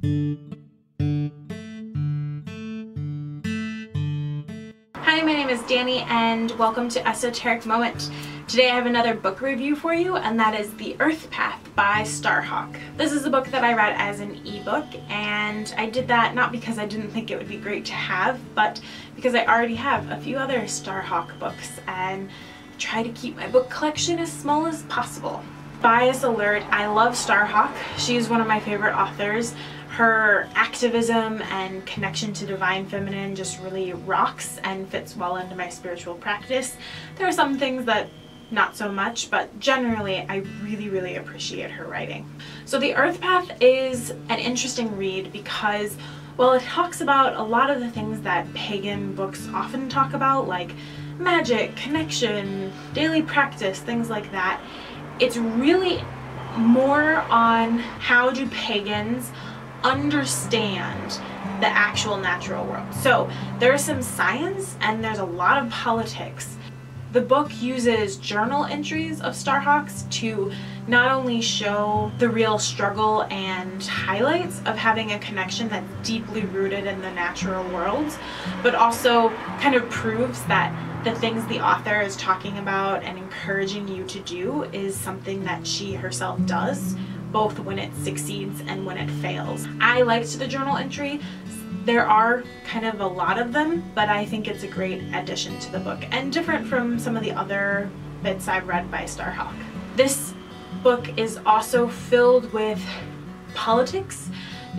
Hi, my name is Danni and welcome to Esoteric Moment. Today I have another book review for you and that is The Earth Path by Starhawk. This is a book that I read as an ebook and I did that not because I didn't think it would be great to have but because I already have a few other Starhawk books and try to keep my book collection as small as possible. Bias alert, I love Starhawk. She's one of my favorite authors her activism and connection to divine feminine just really rocks and fits well into my spiritual practice. There are some things that not so much, but generally I really, really appreciate her writing. So The Earth Path is an interesting read because well, it talks about a lot of the things that pagan books often talk about, like magic, connection, daily practice, things like that. It's really more on how do pagans understand the actual natural world. So there's some science and there's a lot of politics. The book uses journal entries of Starhawks to not only show the real struggle and highlights of having a connection that's deeply rooted in the natural world, but also kind of proves that the things the author is talking about and encouraging you to do is something that she herself does both when it succeeds and when it fails. I liked the journal entry. There are kind of a lot of them, but I think it's a great addition to the book and different from some of the other bits I've read by Starhawk. This book is also filled with politics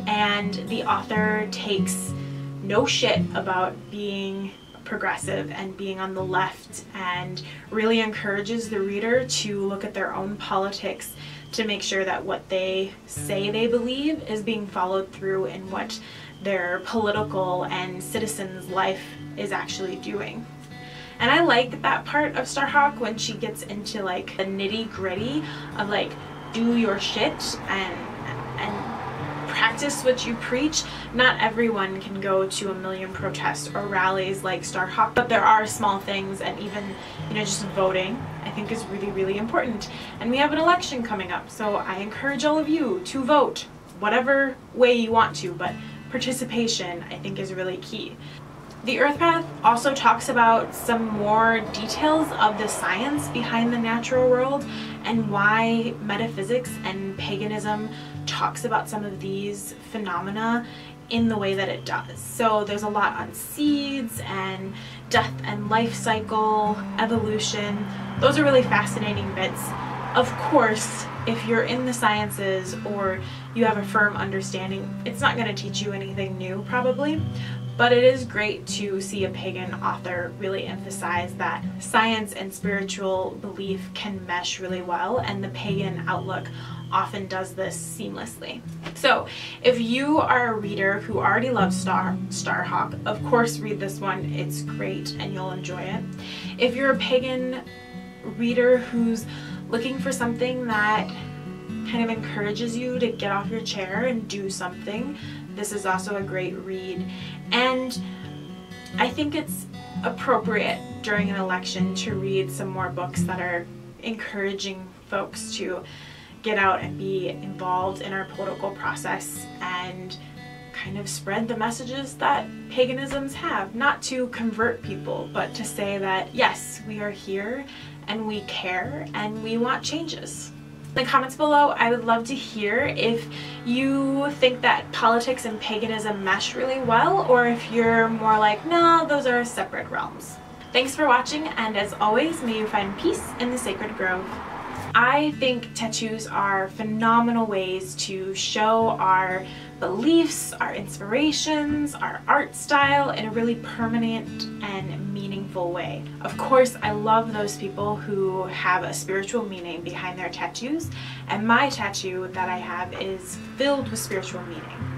and the author takes no shit about being progressive and being on the left and really encourages the reader to look at their own politics to make sure that what they say they believe is being followed through in what their political and citizens' life is actually doing. And I like that part of Starhawk when she gets into like the nitty gritty of like do your shit and and practice what you preach. Not everyone can go to a million protests or rallies like Starhawk, but there are small things and even, you know, just voting think is really, really important. And we have an election coming up, so I encourage all of you to vote whatever way you want to, but participation I think is really key. The Earth Path also talks about some more details of the science behind the natural world and why metaphysics and paganism talks about some of these phenomena in the way that it does. So there's a lot on seeds and death and life cycle, evolution. Those are really fascinating bits. Of course, if you're in the sciences or you have a firm understanding, it's not going to teach you anything new probably, but it is great to see a pagan author really emphasize that science and spiritual belief can mesh really well and the pagan outlook often does this seamlessly. So if you are a reader who already loves Star Starhawk, of course read this one. It's great and you'll enjoy it. If you're a pagan reader who's looking for something that kind of encourages you to get off your chair and do something, this is also a great read. And I think it's appropriate during an election to read some more books that are encouraging folks to get out and be involved in our political process and kind of spread the messages that paganisms have. Not to convert people, but to say that yes, we are here and we care and we want changes. In the comments below, I would love to hear if you think that politics and paganism mesh really well or if you're more like, no, those are separate realms. Thanks for watching and as always, may you find peace in the sacred grove. I think tattoos are phenomenal ways to show our beliefs, our inspirations, our art style in a really permanent and meaningful way. Of course, I love those people who have a spiritual meaning behind their tattoos, and my tattoo that I have is filled with spiritual meaning.